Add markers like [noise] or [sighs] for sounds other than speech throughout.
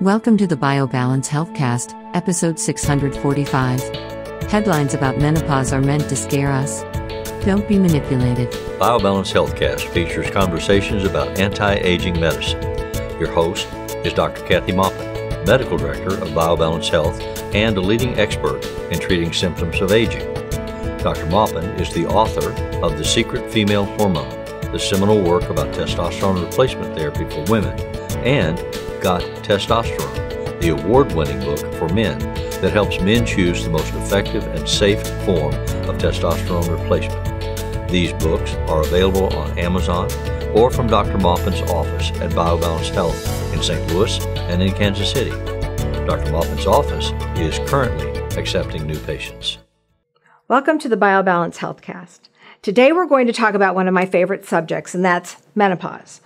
Welcome to the BioBalance Healthcast, episode 645. Headlines about menopause are meant to scare us. Don't be manipulated. BioBalance Healthcast features conversations about anti aging medicine. Your host is Dr. Kathy Maupin, Medical Director of BioBalance Health and a leading expert in treating symptoms of aging. Dr. Maupin is the author of The Secret Female Hormone, the seminal work about testosterone replacement therapy for women, and Got Testosterone, the award winning book for men that helps men choose the most effective and safe form of testosterone replacement. These books are available on Amazon or from Dr. Maupin's office at BioBalance Health in St. Louis and in Kansas City. Dr. Maupin's office is currently accepting new patients. Welcome to the BioBalance Healthcast. Today we're going to talk about one of my favorite subjects, and that's menopause.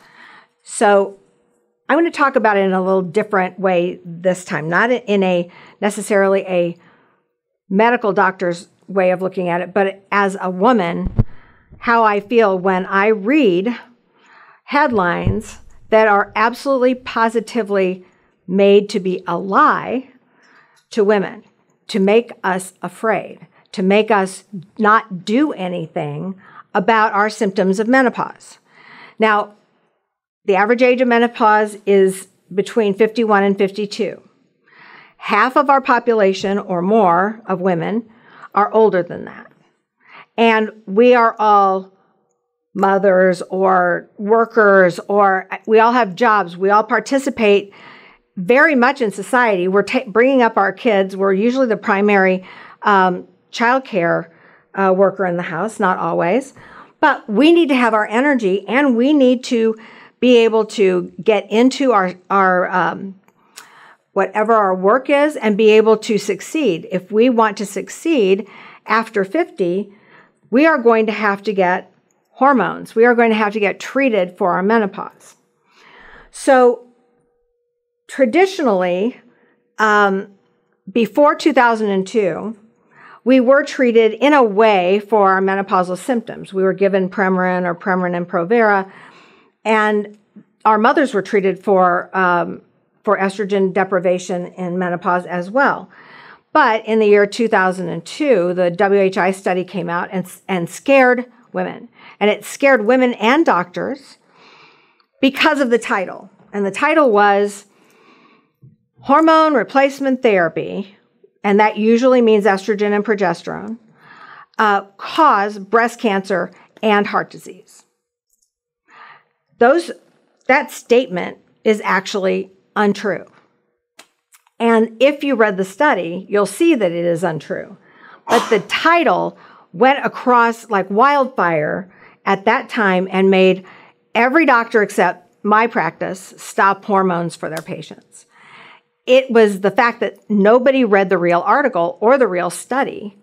So, I'm going to talk about it in a little different way this time, not in a necessarily a medical doctor's way of looking at it, but as a woman, how I feel when I read headlines that are absolutely positively made to be a lie to women, to make us afraid, to make us not do anything about our symptoms of menopause. Now, the average age of menopause is between 51 and 52. Half of our population or more of women are older than that. And we are all mothers or workers, or we all have jobs. We all participate very much in society. We're ta- bringing up our kids. We're usually the primary um, uh, worker in the house, not always. But we need to have our energy and we need to be able to get into our, our um, whatever our work is and be able to succeed. If we want to succeed after 50, we are going to have to get hormones. We are going to have to get treated for our menopause. So, traditionally, um, before 2002, we were treated in a way for our menopausal symptoms. We were given Premarin or Premarin and Provera and our mothers were treated for um, for estrogen deprivation in menopause as well. But in the year 2002, the WHI study came out and, and scared women. And it scared women and doctors because of the title. And the title was Hormone Replacement Therapy, and that usually means estrogen and progesterone, uh, cause breast cancer and heart disease those that statement is actually untrue. And if you read the study, you'll see that it is untrue. But the title went across like wildfire at that time and made every doctor except my practice stop hormones for their patients. It was the fact that nobody read the real article or the real study.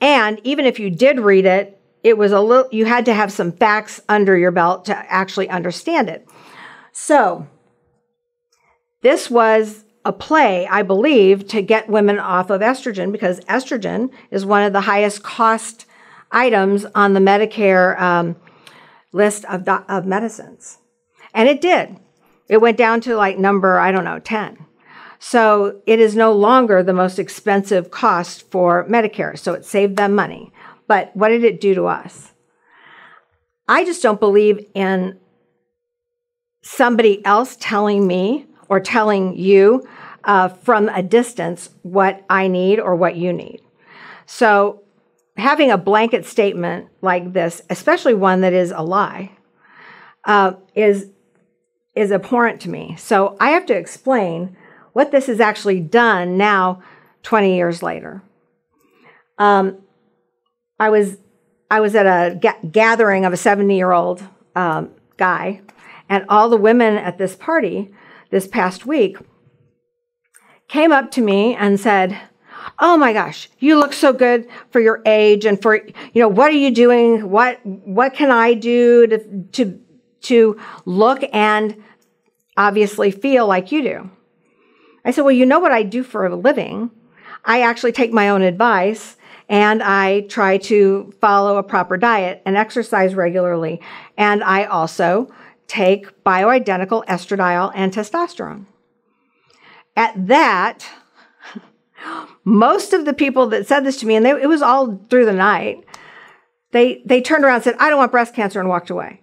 And even if you did read it, it was a little, you had to have some facts under your belt to actually understand it. So, this was a play, I believe, to get women off of estrogen because estrogen is one of the highest cost items on the Medicare um, list of, of medicines. And it did. It went down to like number, I don't know, 10. So it is no longer the most expensive cost for Medicare. So it saved them money. But what did it do to us? I just don't believe in somebody else telling me or telling you uh, from a distance what I need or what you need. So, having a blanket statement like this, especially one that is a lie, uh, is is abhorrent to me. So I have to explain what this has actually done now, 20 years later. Um, I was I was at a ga- gathering of a 70 year old um, guy, and all the women at this party this past week came up to me and said, "Oh my gosh, you look so good for your age, and for you know what are you doing? What what can I do to to to look and obviously feel like you do?" I said, "Well, you know what I do for a living. I actually take my own advice." And I try to follow a proper diet and exercise regularly. And I also take bioidentical estradiol and testosterone. At that, [laughs] most of the people that said this to me, and they, it was all through the night, they, they turned around and said, I don't want breast cancer, and walked away.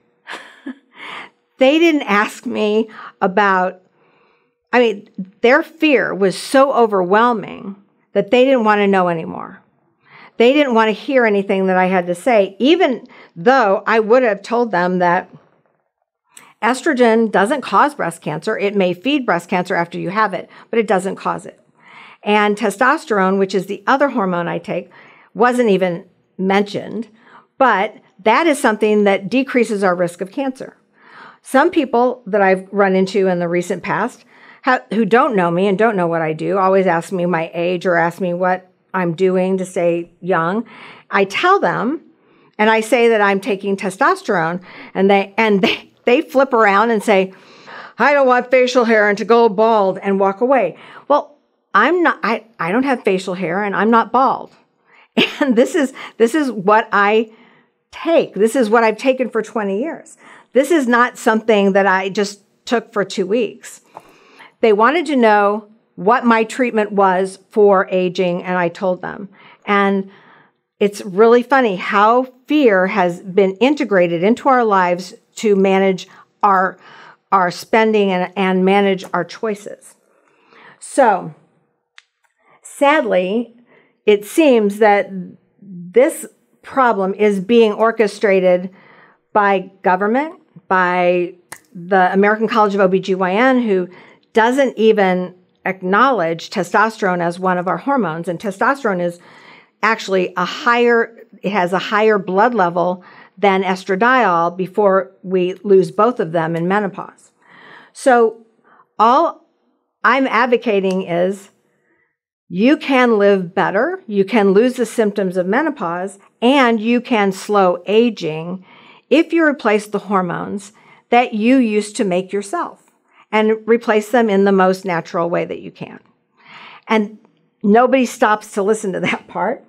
[laughs] they didn't ask me about, I mean, their fear was so overwhelming that they didn't want to know anymore. They didn't want to hear anything that I had to say, even though I would have told them that estrogen doesn't cause breast cancer. It may feed breast cancer after you have it, but it doesn't cause it. And testosterone, which is the other hormone I take, wasn't even mentioned, but that is something that decreases our risk of cancer. Some people that I've run into in the recent past who don't know me and don't know what I do always ask me my age or ask me what I'm doing to stay young. I tell them and I say that I'm taking testosterone and they and they, they flip around and say, I don't want facial hair and to go bald and walk away. Well, I'm not I, I don't have facial hair and I'm not bald. [laughs] And this is this is what I take. This is what I've taken for 20 years. This is not something that I just took for 2 weeks. They wanted to know what my treatment was for aging, and I told them. And it's really funny how fear has been integrated into our lives to manage our, our spending and, and manage our choices. So, sadly, it seems that this problem is being orchestrated by government, by the American College of OBGYN, who doesn't even acknowledge testosterone as one of our hormones. And testosterone is actually a higher, it has a higher blood level than estradiol before we lose both of them in menopause. So all I'm advocating is you can live better, you can lose the symptoms of menopause, and you can slow aging if you replace the hormones that you used to make yourself and replace them in the most natural way that you can. And nobody stops to listen to [laughs] that part.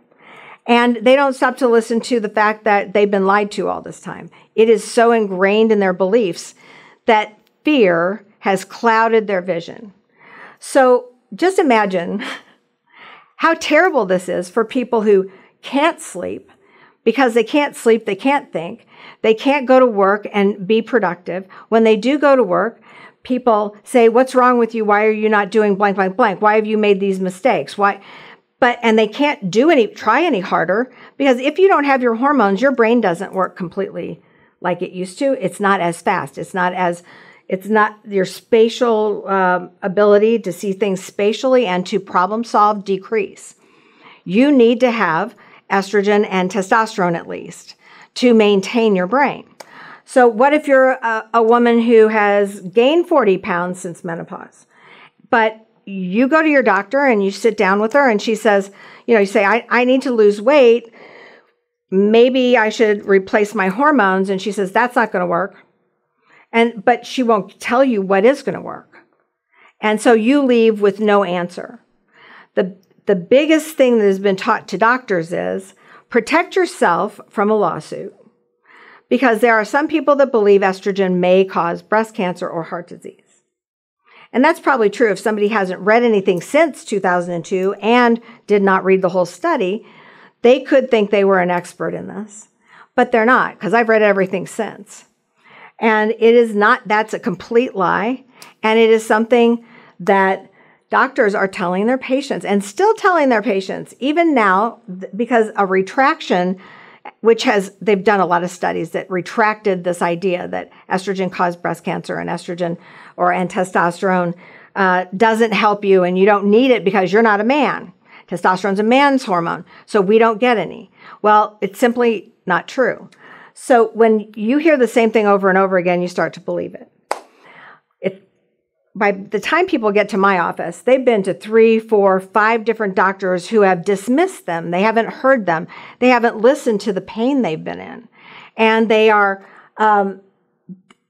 And they don't stop to listen to the fact that they've been lied to all this time. It is so ingrained in their beliefs that fear has clouded their vision. So just imagine [laughs] how terrible this is for people who can't sleep because they can't sleep, they can't think, they can't go to work and be productive. When they do go to work, people say, What's wrong with you? Why are you not doing blank, blank, blank? Why have you made these mistakes? Why? But, and they can't do any, try any harder because if you don't have your hormones, your brain doesn't work completely like it used to. It's not as fast. It's not as, it's not your spatial um, ability to see things spatially and to problem solve decrease. You need to have estrogen and testosterone at least to maintain your brain. So, what if you're a, a woman who has gained 40 pounds since menopause, but you go to your doctor and you sit down with her and she says, you know, you say, I, I need to lose weight. Maybe I should replace my hormones. And she says, that's not going to work. And, but she won't tell you what is going to work. And so you leave with no answer. The, the biggest thing that has been taught to doctors is protect yourself from a lawsuit because there are some people that believe estrogen may cause breast cancer or heart disease. And that's probably true if somebody hasn't read anything since 2002 and did not read the whole study. They could think they were an expert in this, but they're not because I've read everything since. And it is not, that's a complete lie. And it is something that doctors are telling their patients and still telling their patients, even now, because a retraction which has they've done a lot of studies that retracted this idea that estrogen caused breast cancer and estrogen or and testosterone uh, doesn't help you and you don't need it because you're not a man. Testosterone's a man's hormone so we don't get any. Well it's simply not true. So when you hear the same thing over and over again you start to believe it by the time people get to my office, they've been to three, four, five different doctors who have dismissed them. They haven't heard them. They haven't listened to the pain they've been in. And they are, um,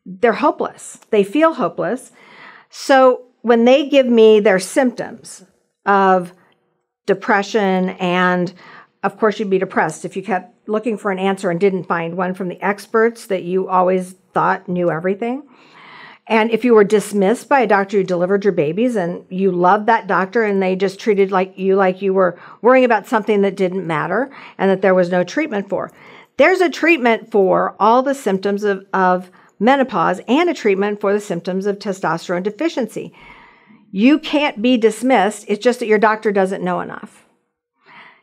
they're hopeless. They feel hopeless. So when they give me their symptoms of depression, and of course, you'd be depressed if you kept looking for an answer and didn't find one from the experts that you always thought knew everything And if you were dismissed by a doctor who delivered your babies and you loved that doctor and they just treated like you like you were worrying about something that didn't matter and that there was no treatment for. There's a treatment for all the symptoms of, of menopause and a treatment for the symptoms of testosterone deficiency. You can't be dismissed. It's just that your doctor doesn't know enough.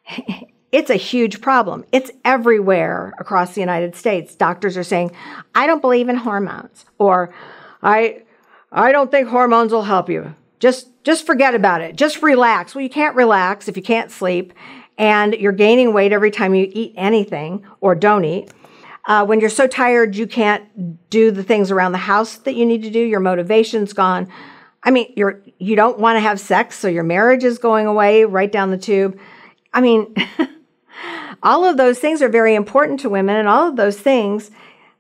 [laughs] It's a huge problem. It's everywhere across the United States. Doctors are saying, I don't believe in hormones, or I, I don't think hormones will help you. Just, just forget about it. Just relax. Well, you can't relax if you can't sleep and you're gaining weight every time you eat anything or don't eat. Uh, when you're so tired, you can't do the things around the house that you need to do. Your motivation's gone. I mean, you're you don't want to have sex, so your marriage is going away right down the tube. I mean, [laughs] all of those things are very important to women, and all of those things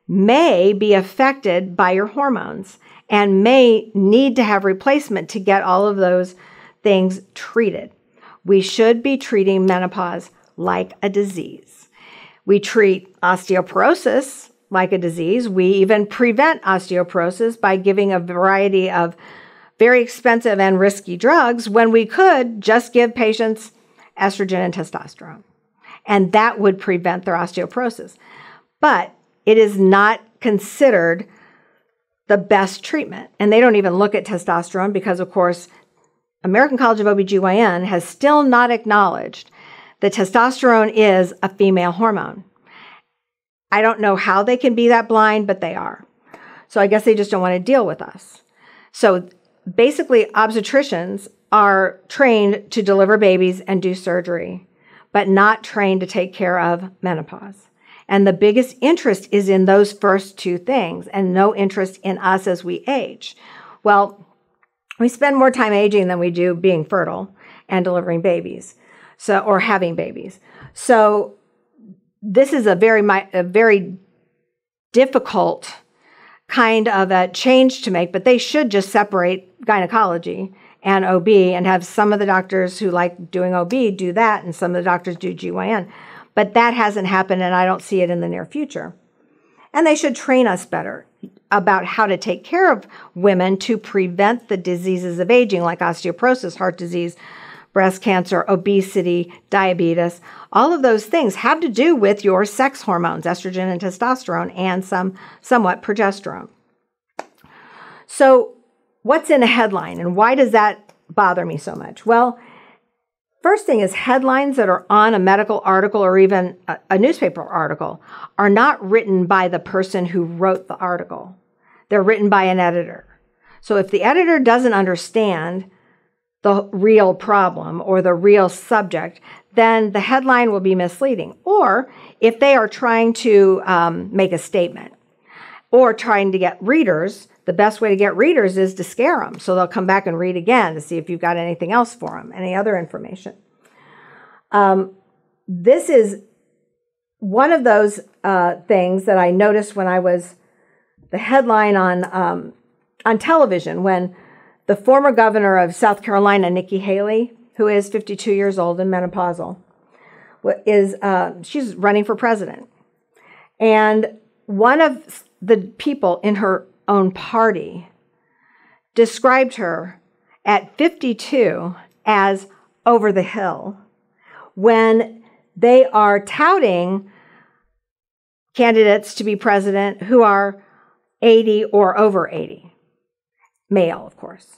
may be affected by your hormones and may need to have replacement to get all of those things treated. We should be treating menopause like a disease. We treat osteoporosis like a disease. We even prevent osteoporosis by giving a variety of very expensive and risky drugs when we could just give patients estrogen and testosterone. And that would prevent their osteoporosis. But it is not considered the best treatment. And they don't even look at testosterone because, of course, American College of OBGYN has still not acknowledged that testosterone is a female hormone. I don't know how they can be that blind, but they are. So I guess they just don't want to deal with us. So basically, obstetricians are trained to deliver babies and do surgery, but not trained to take care of menopause. And the biggest interest is in those first two things and no interest in us as we age. Well, we spend more time aging than we do being fertile and delivering babies. So, or having babies. So this is a very, a very difficult kind of a change to make, but they should just separate gynecology and OB and have some of the doctors who like doing OB do that and some of the doctors do GYN. But that hasn't happened and I don't see it in the near future. And they should train us better about how to take care of women to prevent the diseases of aging like osteoporosis, heart disease, breast cancer, obesity, diabetes. All of those things have to do with your sex hormones, estrogen and testosterone, and some somewhat progesterone. So, what's in a headline and why does that bother me so much? Well, First thing is headlines that are on a medical article or even a, a, newspaper article are not written by the person who wrote the article. They're written by an editor. So if the editor doesn't understand the real problem or the real subject, then the headline will be misleading. Or if they are trying to um, make a statement or trying to get readers the best way to get readers is to scare them. So they'll come back and read again to see if you've got anything else for them, any other information. Um, this is one of those uh, things that I noticed when I was the headline on um, on television when the former governor of South Carolina, Nikki Haley, who is 52 years old and menopausal, is uh, she's running for president, and one of the people in her own party described her at 52 as over the hill. When they are touting candidates to be president who are 80 or over 80 male of course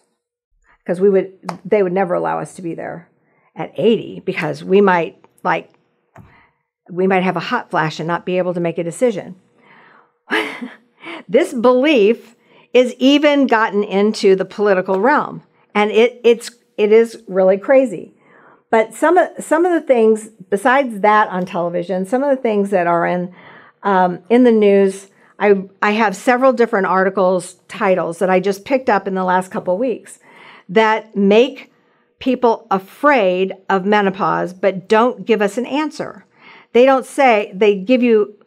because we would they would never allow us to be there at 80 because we might like we might have a hot flash and not be able to make a decision [laughs] this belief is even gotten into the political realm, and it, it's it is really crazy. But some of some of the things besides that on television, some of the things that are in um, in the news, I I have several different articles titles that I just picked up in the last couple of weeks that make people afraid of menopause, but don't give us an answer. They don't say they give you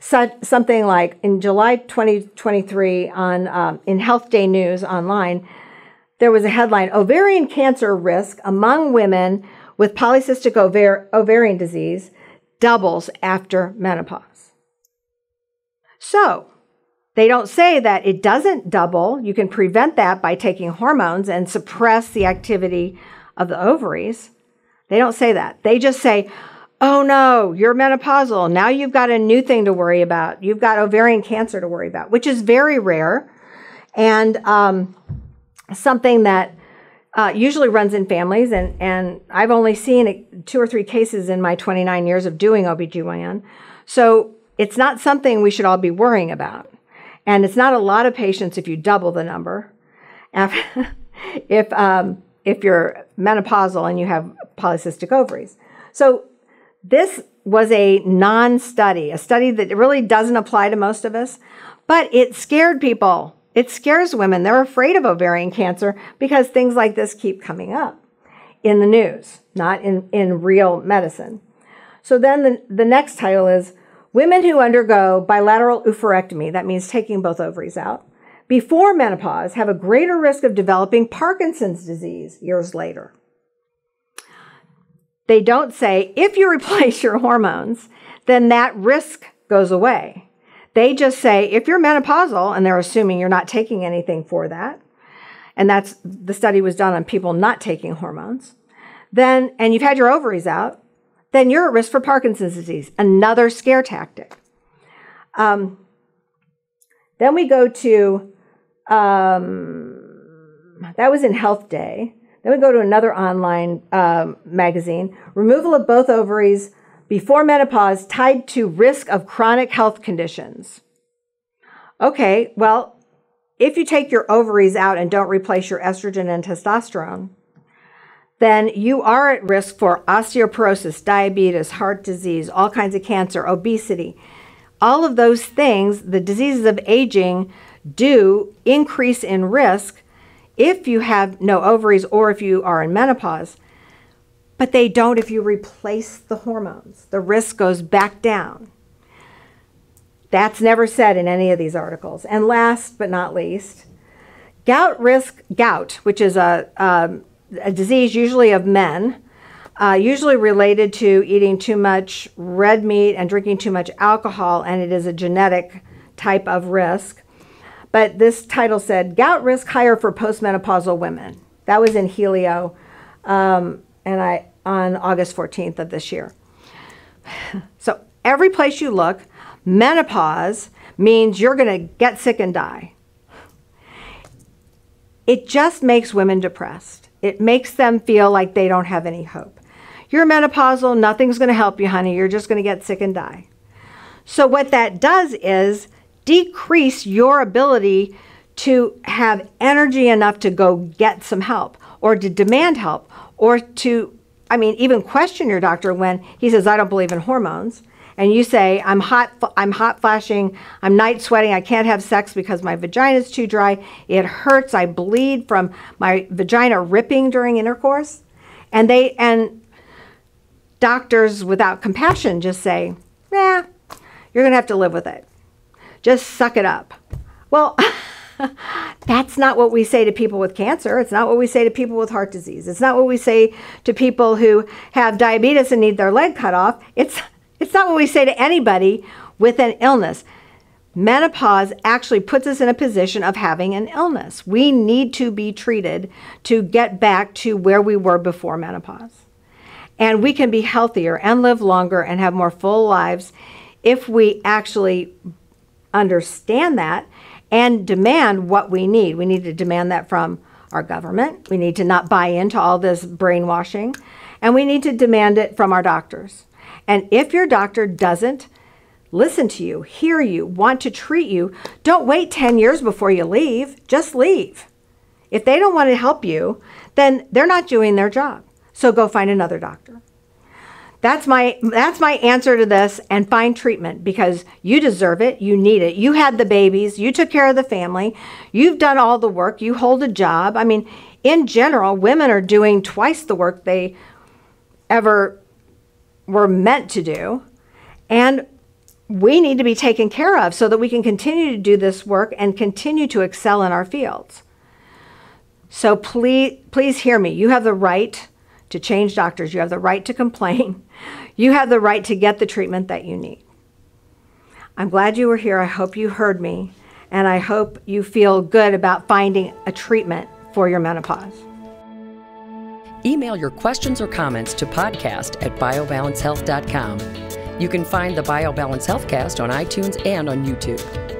such, something like in July 2023 on um, in Health Day News online, there was a headline: ovarian cancer risk among women with polycystic ovar- ovarian disease doubles after menopause. So, they don't say that it doesn't double. You can prevent that by taking hormones and suppress the activity of the ovaries. They don't say that. They just say, oh no, you're menopausal. Now you've got a new thing to worry about. You've got ovarian cancer to worry about, which is very rare and um, something that uh, usually runs in families. And, and I've only seen two or three cases in my 29 years of doing OBGYN. So it's not something we should all be worrying about. And it's not a lot of patients if you double the number. if, [laughs] um, if you're menopausal and you have polycystic ovaries. So this was a non study, a study that really doesn't apply to most of us, but it scared people. It scares women. They're afraid of ovarian cancer because things like this keep coming up in the news, not in, in real medicine. So then the, the next title is Women who undergo bilateral oophorectomy, that means taking both ovaries out, before menopause have a greater risk of developing Parkinson's disease years later. They don't say if you replace your hormones, then that risk goes away. They just say if you're menopausal, and they're assuming you're not taking anything for that, and that's the study was done on people not taking hormones, then, and you've had your ovaries out, then you're at risk for Parkinson's disease, another scare tactic. Um, then we go to, um, that was in Health Day. Then we go to another online um, magazine. Removal of both ovaries before menopause tied to risk of chronic health conditions. Okay, well, if you take your ovaries out and don't replace your estrogen and testosterone, then you are at risk for osteoporosis, diabetes, heart disease, all kinds of cancer, obesity. All of those things, the diseases of aging, do increase in risk if you have no ovaries or if you are in menopause. But they don't if you replace the hormones. The risk goes back down. That's never said in any of these articles. And last but not least, gout risk, gout, which is a, um, a disease usually of men, uh, usually related to eating too much red meat and drinking too much alcohol, and it is a genetic type of risk. But this title said gout risk higher for postmenopausal women. That was in Healio, um, and I on August 14th of this year. [sighs] So every place you look, menopause means you're going to get sick and die. It just makes women depressed. It makes them feel like they don't have any hope. You're menopausal, nothing's going to help you, honey. You're just going to get sick and die. So, what that does is decrease your ability to have energy enough to go get some help or to demand help or to, I mean, even question your doctor when he says, I don't believe in hormones. And you say, I'm hot, I'm hot flashing, I'm night sweating, I can't have sex because my vagina is too dry, it hurts, I bleed from my vagina ripping during intercourse. And they, and doctors without compassion just say, nah, you're going to have to live with it. Just suck it up. Well, [laughs] that's not what we say to people with cancer. It's not what we say to people with heart disease. It's not what we say to people who have diabetes and need their leg cut off. It's, it's not what we say to anybody with an illness. Menopause actually puts us in a position of having an illness. We need to be treated to get back to where we were before menopause. And we can be healthier and live longer and have more full lives if we actually understand that and demand what we need. We need to demand that from our government. We need to not buy into all this brainwashing. And we need to demand it from our doctors. And if your doctor doesn't listen to you, hear you, want to treat you, don't wait 10 years before you leave. Just leave. If they don't want to help you, then they're not doing their job. So go find another doctor. That's my that's my answer to this and find treatment because you deserve it, you need it. You had the babies, you took care of the family, you've done all the work, you hold a job. I mean, in general, women are doing twice the work they ever were meant to do. And we need to be taken care of so that we can continue to do this work and continue to excel in our fields. So please please hear me. You have the right to change doctors. You have the right to complain. [laughs] You have the right to get the treatment that you need. I'm glad you were here. I hope you heard me. and I hope you feel good about finding a treatment for your menopause. Email your questions or comments to podcast at biobalancehealth.com. You can find the BioBalance Healthcast on iTunes and on YouTube.